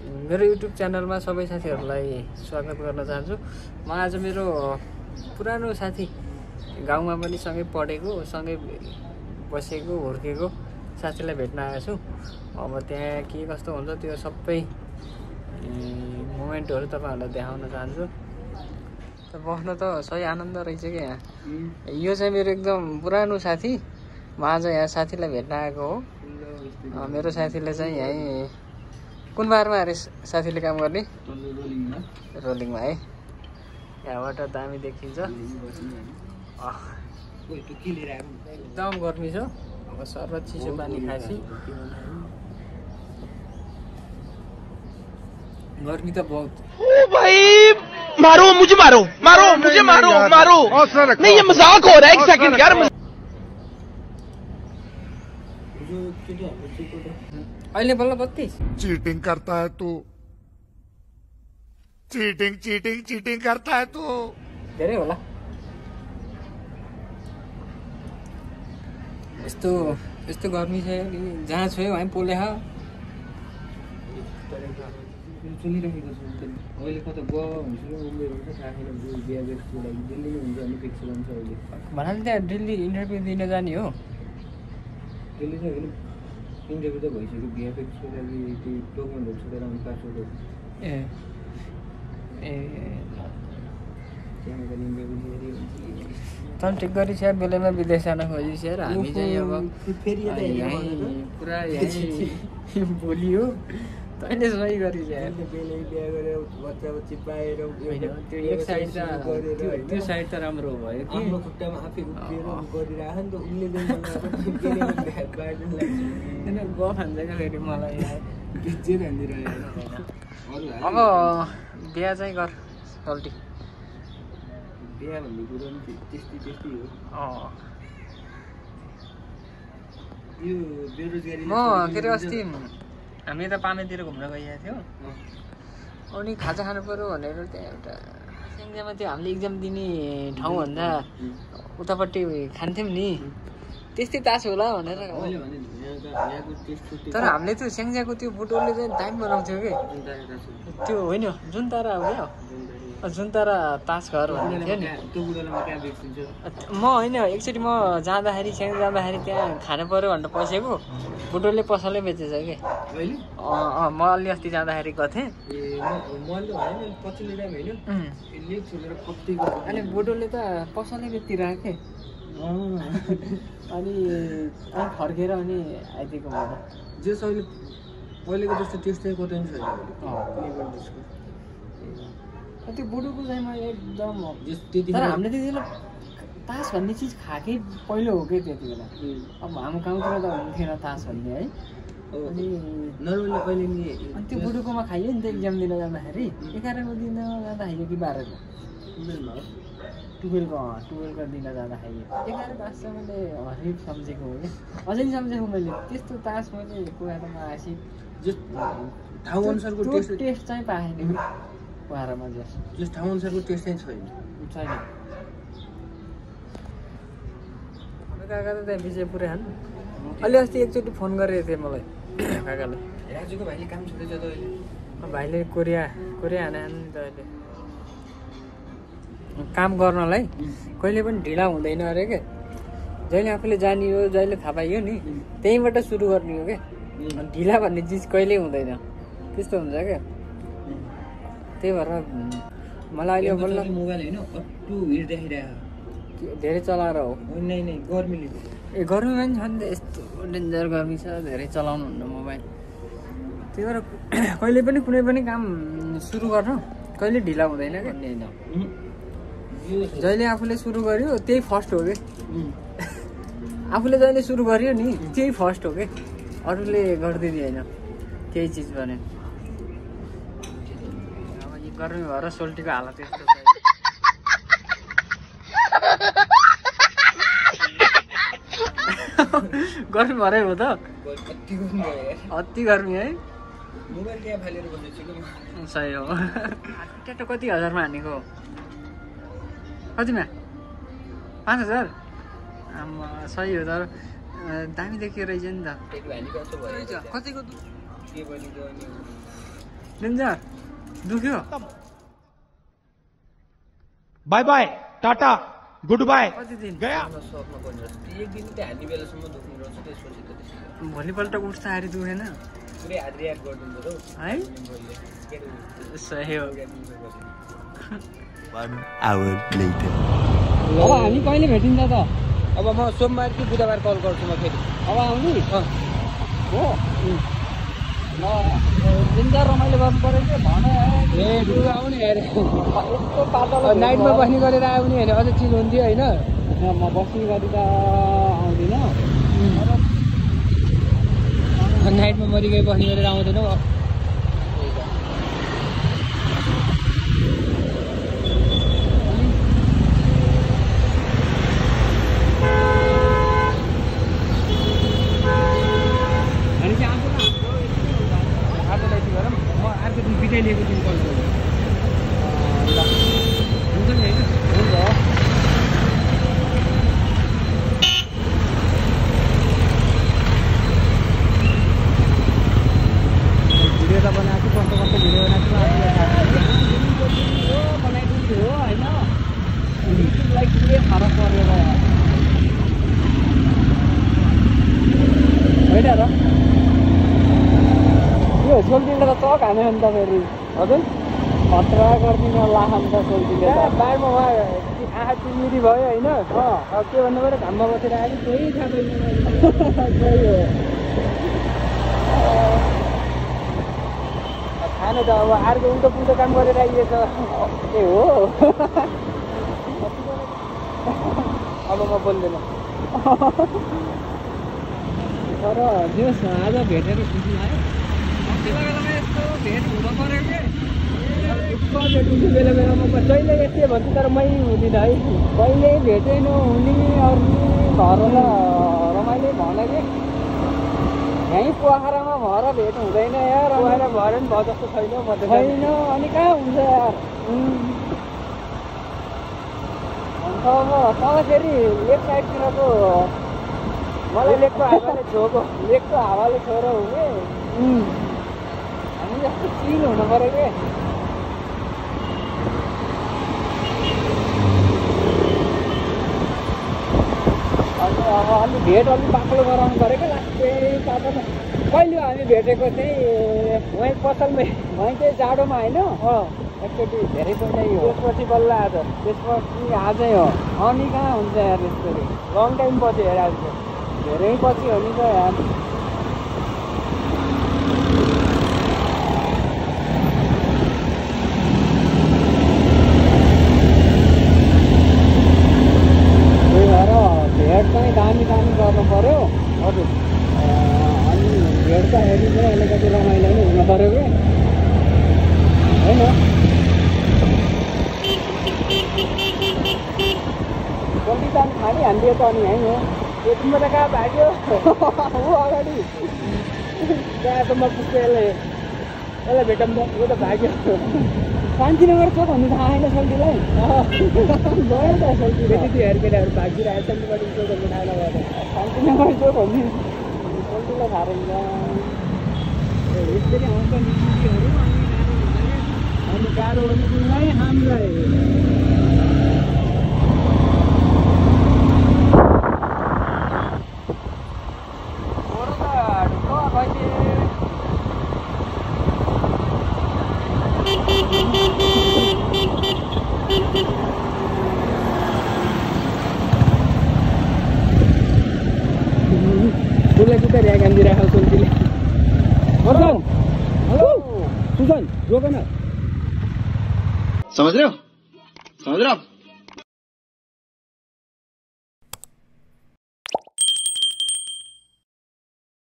मेरो युट्युब च्यानलमा सबै साथीहरूलाई स्वागत गर्न चाहन्छु। म आज मेरो पुरानो साथी गाउँमा पनि सँगै पढेको सँगै बसेको हुर्केको साथीलाई भेट्न आएको छु। अब त्यहाँ के कस्तो हुन्छ त्यो सबै मोमेन्टहरू तपाईँहरूलाई देखाउन चाहन्छु। त बस्न त सही आनन्द रहेछ क्या यहाँ? यो चाहिँ मेरो एकदम पुरानो साथी। म आज यहाँ साथीलाई भेट्न आएको हो। मेरो साथीले चाहिँ यहीँ कुन बारमा अरे साथीले काम गर्ने? रोलिङमा है। यहाँबाट दामी देखिन्छ। अँ, एकदम गर्मी छ। अब सर्व चिसो पानी खाएपछि। गर्मी त बहुत। ओ भाई मारो मुझे मारो। मारो मुझे मारो मारो। नहीं ये मजाक हो रहा है एक सेकंड यार अहिले बल्ल बत्तिस। चीटिंग करता है तू। चीटिंग चीटिंग चीटिंग करता है तू। धेरै होला। यस्तो यस्तो गर्मी छ जहाँ छोयो हामी पोले चलिरहेको छ अहिले कता गोवा हुन्छ मुम्बई हुन्छ थाहा छैन बिहा बेसको लागि दिल्ली हुन्छ अनि फिक्स गर्नु छ अहिले। भन्नाले त्यहाँ दिल्ली इन्टरभ्यू दिन जाने हो। दिल्ली चाहिँ होइन। इन्टरभ्यू त भइसक्यो बिहा फिक्सको लागि त्यो डकुमेन्टहरू छोडेर आउनु पासपोर्टहरू ए। ए। तल ठिक गरी छ बेलैमा विदेश जान खोजिस यार हामी चाहिँ अब फेरि पुरा यहीँ बोलियो। तैँले सही होइन त्यो एक साइड त त्यो त्यो साइड त राम्रो भयो कि मलाई फेरि अब बिहा चाहिँ गर सल्टी बिहा भन्ने कुरो पनि त्यो- त्यस्तै त्यस्तै हो यो बेरोजगारी म के अरे अस्ति हामी यता पामेतिर घुम्न गइरहेको थियौँ। अनि खाजा खानु पऱ्यो भनेर त्यहाँ एउटा स्याङ्जामा त्यो हामीले इक्जाम दिने ठाउँभन्दा उतापट्टि खान्थ्यौँ नि। त्यस्तै तास होला भनेर। त तर हामीले त्यो स्याङ्जाको त्यो बुटोलले चाहिँ दामी बनाउँथ्यो कि? त्यो होइन जुन तारा हो क्या? जुन तारा। तास घर भन्ने थियो नि म होइन एकचोटि म जाँदाखेरि स्याङ जाँदाखेरि त्यहाँ खानु पऱ्यो भनेर पसेको। बुटोलले पसलै बेचेछ कि। अँ अँ म अलि अस्ति जाँदाखेरि गएको थिएँ अनि बुटोलले त पसलै बेचिरहेको के अनि अनि फर्केर अनि आइदिएको म त। जे अहिले पहिलेको जस्तो टेस्ट चाहिँ कतै छैन त्यो बुटोको चाहिँ एकदम तर हामीले त्यति बेला तास भन्ने चिज खाएकै पहिलो हो कि त्यति बेला अब हाम्रो गाउँतिर त हुन्थेन तास भन्ने है। अनि नर्मली अहिले नि अनि त्यो बुटुकोमा खाइयो नि त इक्जाम दिन जाँदाखेरि। एघारको दिन जाँदा खाइयो कि बाह्रको। टुवेल्भको टुवेल्भको दिन जाँदा खाइयो। एघार तास चाहिँ मैले हरिफ सम्झेको हो कि अझै सम्झेको मैले। त्यस्तो तास मैले कुहारोमा आसी जस ठाउँ अनुसारको टेस्ट टेस्ट चाहिँ पाएन। कुहारोमा जस। जस ठाउँ अनुसारको टेस्ट चाहिँ छैन। छैन काका त त्यहाँ विजयपुरै हान् अलि अस्ति एकचोटि फोन गरेको थिएँ मलाई। काकाले। राजुको भाइले काम छुट्दैछ त अहिले। भाइले कोरिया कोरिया हाने नि त अहिले। काम गर्नलाई कहिले पनि ढिला हुँदैन अरे के? जहिले आफूले जानियो जहिले थाहा पाइयो नि त्यहीँबाट सुरु गर्ने हो क्या ढिला भन्ने चिज कहिल्यै हुँदैन। त्यस्तो हुन्छ क्या त्यही भएर मलाई अहिले बल्ल मोबाइल होइन हिँडिराखिरहेको त्यो धेरै चलाएर हो। नै नै गर्मीले ए गर्मीमा पनि छ नि त यस्तो डेन्जर गर्मी छ धेरै चलाउनु हुन्न मोबाइल। त्यही भएर कहिले पनि कुनै पनि काम सुरु गर्नु कहिले ढिला हुँदैन क्या भन्ने होइन। जहिले आफूले सुरु गर्यो त्यही फर्स्ट हो कि? आफूले जहिले सुरु गर्यो नि त्यही फर्स्ट हो कि? अरूले गरिदिने होइन केही चिज भने गर्मी भएर सोल्टीको हालत यस्तो छ। गर्मी भरै हो त? अति गर्मी है? सही हो। ट्याटो कति हजारमा हानेको? कतिमा? पाँच हजार? आम्मा सही हो तर दामी देखियो रहेछ नि त। कतिको दु- दुख्यो बाय बाय टाटा गुड दिन गया बेलासम्म दुख्ने है सही. अब हामी कहिले भेटिन्छ त अब म सोमबार कि बुधबार कल गर्छु म फेरि अब आउनु हो निन्जा रमाइलो गर्नु पऱ्यो कि भन ए ढुङ्ग आउने अरे। यस्तो पातलो नाइटमा बस्ने गरेर आउने होइन अझै चिज हुन्थ्यो होइन। म बस्ने गरी त आउँदिनँ। नाइटमा मरिगए बस्ने गरेर आउँदैनौ भने चाहिँ आउँछ न आजलाई चाहिँ गरौँ म अर्को दिन बिदाइ लिएको दिन कल गर्छु हुन्छ नि होइन हुन्छ भिडियो त बनाएको छु कस्तो कस्तो भिडियो बनाएको छु हो बनाइदिनु हो होइन युट्युबलाई के फरक परेर होइन र सोल्टिनले त चक हान्यो नि त फेरि हजुर खतरा गरिदिनु लाखा नि त सोल्टिनले त बारमा उहाँ आँखा चिमिरी भयो होइन अब के भन्नु पऱ्यो घाममा बसेर आयो कोही थाहा छैन त्यही हो खानु त अब अर्को उल्टो पुल्टो काम गरेर आइएछ ए हो अब म बोल्दैन तर जस आज भेटेर खुसी लाग्यो बेलामा यस्तो भेट हुन पऱ्यो कि दुःख भेटिन्छु बेला बेलामा म जहिले यस्तै भन्छु तर मै हुँदिनँ है कहिले भेटै नहुने अर्नी घरलाई रमाइलो भन कि यहीँ पोखरामा भएर भेट हुँदैन यार गएर भएर पनि भयो जस्तो छैन म त छैन अनि कहाँ हुन्छ यार अन्त अब तल फेरि लेफ्ट साइडतिरको मलाई लेखको हावाले छोको लेकको हावाले छोएर हुने हामी जस्तो हुनु पऱ्यो कि अनि अब अलिक भेट अलिक बाक्लो गराउनु पऱ्यो क्या लास्टै पाटोमा कहिले हामी भेटेको चाहिँ वहीँ पसलमै वहीँ चाहिँ जाडोमा होइन एकचोटि धेरै हो त्यसपछि बल्ल आज त्यसपछि आजै हो अनि कहाँ हुन्छ यार यसरी लङ टाइम पछि हेर आज धेरै पछि हो नि त यार त्यही भएर भेट चाहिँ दामी दामी गर्नु पऱ्यो हजुर अनि भेट्दाखेरि चाहिँ अलिकति रमाइलो नै हुनु पऱ्यो कि होइन पोल्ट्री त अनि खानै त अनि यहीँ हो एकमा त कहाँ भाग्यो ऊ अगाडि कहाँसम्म पुग्छ यसले यसलाई भेटौँ त यो त भाग्यो शान्तिनगर छ भन्ने थाहा छैन सोल्टीलाई गयो त सोल्टी त्यति त्यो हेर केटाहरू भागिरहेको छ नि बढी त्यो गर्नु थाहा नभएर शान्तिनगर जो भन्ने सोल्टीलाई थाहा रहेछ यसरी आउँछ नि गाह्रो हुने कुरालाई हामीलाई बरु त समझ रहे हो? समझ रहे हो?